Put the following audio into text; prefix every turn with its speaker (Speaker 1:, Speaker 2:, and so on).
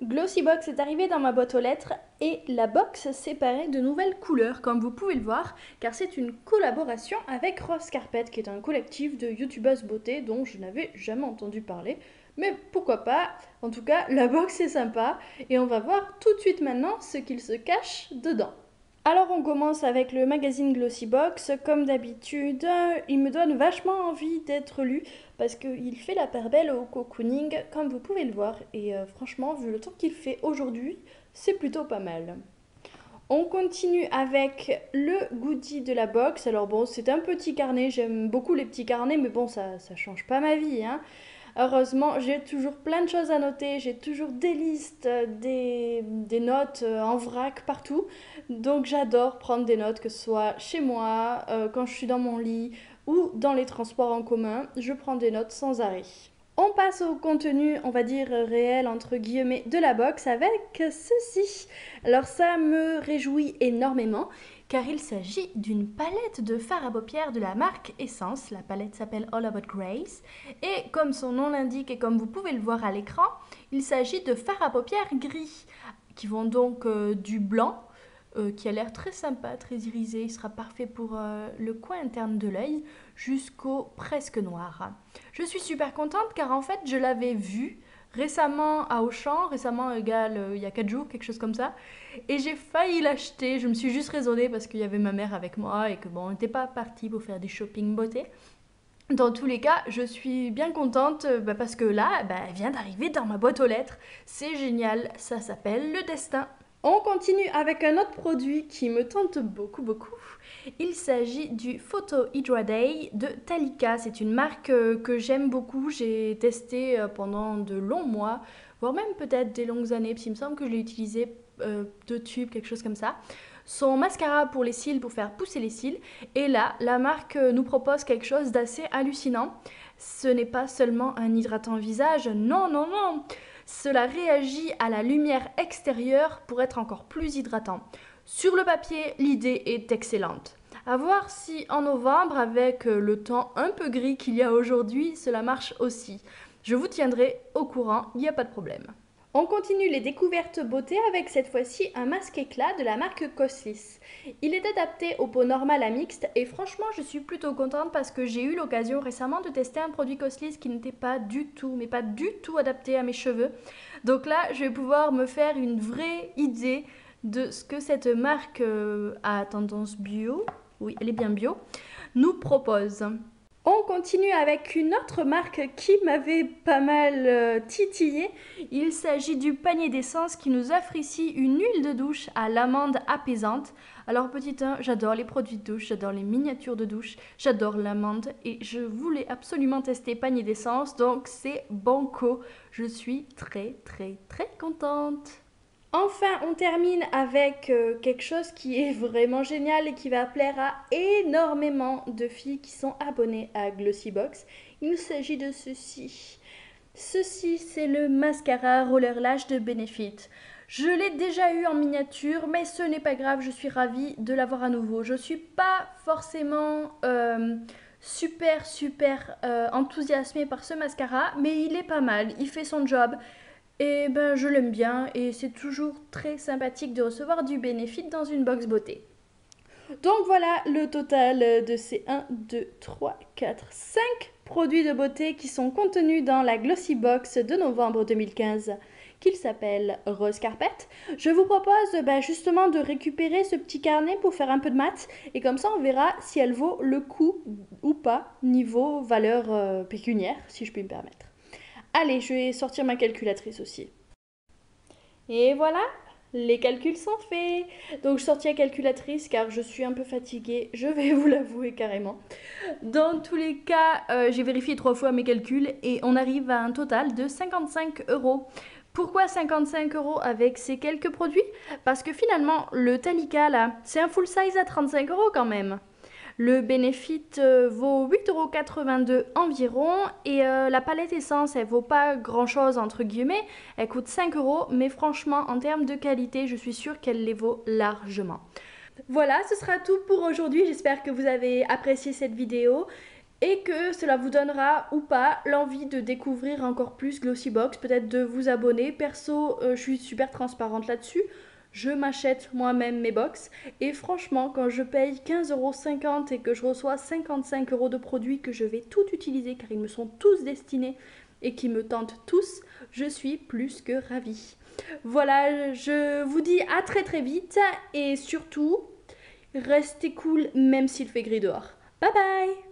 Speaker 1: Glossybox est arrivé dans ma boîte aux lettres et la box séparée de nouvelles couleurs comme vous pouvez le voir car c'est une collaboration avec Rose Carpet qui est un collectif de youtubeuses beauté dont je n'avais jamais entendu parler mais pourquoi pas? En tout cas la box est sympa et on va voir tout de suite maintenant ce qu'il se cache dedans. Alors on commence avec le magazine Glossybox. Comme d'habitude, il me donne vachement envie d'être lu parce qu'il fait la paire belle au cocooning, comme vous pouvez le voir. Et euh, franchement, vu le temps qu'il fait aujourd'hui, c'est plutôt pas mal. On continue avec le goodie de la box. Alors bon, c'est un petit carnet, j'aime beaucoup les petits carnets, mais bon, ça, ça change pas ma vie. Hein. Heureusement, j'ai toujours plein de choses à noter, j'ai toujours des listes, des, notes euh, en vrac partout. Donc j'adore prendre des notes, que ce soit chez moi, euh, quand je suis dans mon lit ou dans les transports en commun. Je prends des notes sans arrêt. On passe au contenu, on va dire réel entre guillemets, de la box avec ceci. Alors ça me réjouit énormément car il s'agit d'une palette de fard à paupières de la marque Essence. La palette s'appelle All About Grace et comme son nom l'indique et comme vous pouvez le voir à l'écran, il s'agit de fard à paupières gris qui vont donc euh, du blanc euh, qui a l'air très sympa, très irisé, il sera parfait pour euh, le coin interne de l'œil jusqu'au presque noir. Je suis super contente car en fait je l'avais vu récemment à Auchan, récemment égal euh, il y a 4 jours, quelque chose comme ça. Et j'ai failli l'acheter, je me suis juste raisonnée parce qu'il y avait ma mère avec moi et que bon, on n'était pas parti pour faire du shopping beauté. Dans tous les cas, je suis bien contente euh, bah, parce que là, bah, elle vient d'arriver dans ma boîte aux lettres. C'est génial, ça s'appelle le destin. On continue avec un autre produit qui me tente beaucoup beaucoup. Il s'agit du Photo Hydra Day de Talika. C'est une marque euh, que j'aime beaucoup. J'ai testé euh, pendant de longs mois, voire même peut-être des longues années, parce qu'il me semble que je l'ai utilisé euh, deux tubes, quelque chose comme ça. Son mascara pour les cils, pour faire pousser les cils. Et là, la marque nous propose quelque chose d'assez hallucinant. Ce n'est pas seulement un hydratant visage, non, non, non cela réagit à la lumière extérieure pour être encore plus hydratant. Sur le papier, l'idée est excellente. À voir si en novembre, avec le temps un peu gris qu'il y a aujourd'hui, cela marche aussi. Je vous tiendrai au courant, il n'y a pas de problème. On continue les découvertes beauté avec cette fois-ci un masque éclat de la marque Coslis. Il est adapté aux peaux normales à mixte et franchement je suis plutôt contente parce que j'ai eu l'occasion récemment de tester un produit Coslis qui n'était pas du tout, mais pas du tout adapté à mes cheveux. Donc là je vais pouvoir me faire une vraie idée de ce que cette marque euh, à tendance bio, oui elle est bien bio, nous propose. On continue avec une autre marque qui m'avait pas mal euh, titillé. Il s'agit du panier d'essence qui nous offre ici une huile de douche à l'amande apaisante. Alors petit 1, j'adore les produits de douche, j'adore les miniatures de douche, j'adore l'amande et je voulais absolument tester panier d'essence donc c'est banco. Je suis très très très contente. Enfin, on termine avec euh, quelque chose qui est vraiment génial et qui va plaire à énormément de filles qui sont abonnées à Glossybox. Il s'agit de ceci. Ceci, c'est le mascara Roller Lash de Benefit. Je l'ai déjà eu en miniature, mais ce n'est pas grave, je suis ravie de l'avoir à nouveau. Je suis pas forcément euh, super super euh, enthousiasmée par ce mascara, mais il est pas mal, il fait son job. Et ben je l'aime bien et c'est toujours très sympathique de recevoir du bénéfice dans une box beauté. Donc voilà le total de ces 1, 2, 3, 4, 5 produits de beauté qui sont contenus dans la Glossy Box de novembre 2015 qu'il s'appelle Rose Carpet. Je vous propose ben, justement de récupérer ce petit carnet pour faire un peu de maths et comme ça on verra si elle vaut le coup ou pas niveau valeur euh, pécuniaire si je puis me permettre. Allez, je vais sortir ma calculatrice aussi. Et voilà, les calculs sont faits. Donc je sortis la calculatrice car je suis un peu fatiguée, je vais vous l'avouer carrément. Dans tous les cas, euh, j'ai vérifié trois fois mes calculs et on arrive à un total de 55 euros. Pourquoi 55 euros avec ces quelques produits? Parce que finalement, le Talika là, c'est un full size à 35 euros quand même. Le bénéfice euh, vaut 8,82€ environ et euh, la palette essence elle vaut pas grand chose entre guillemets, elle coûte 5 euros mais franchement en termes de qualité je suis sûre qu'elle les vaut largement. Voilà, ce sera tout pour aujourd'hui. J'espère que vous avez apprécié cette vidéo. et que cela vous donnera ou pas l'envie de découvrir encore plus Glossybox, peut-être de vous abonner. Perso, euh, je suis super transparente là-dessus. Je m'achète moi-même mes box et franchement, quand je paye 15,50€ et que je reçois 55 euros de produits que je vais tout utiliser car ils me sont tous destinés et qui me tentent tous, je suis plus que ravie. Voilà, je vous dis à très très vite et surtout, restez cool même s'il fait gris dehors. Bye bye